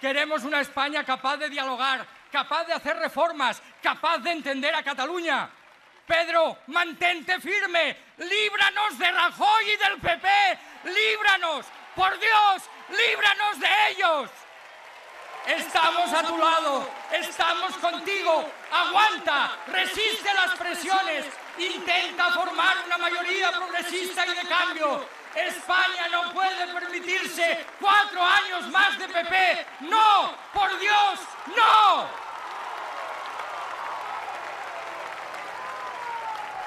Queremos una España capaz de dialogar, capaz de hacer reformas, capaz de entender a Cataluña. Pedro, mantente firme, líbranos de Rajoy y del PP, líbranos, por Dios, líbranos de ellos. Estamos a tu lado, estamos contigo. Aguanta, resiste las presiones, intenta formar una mayoría progresista y de cambio. España no puede cuatro años más de PP. No.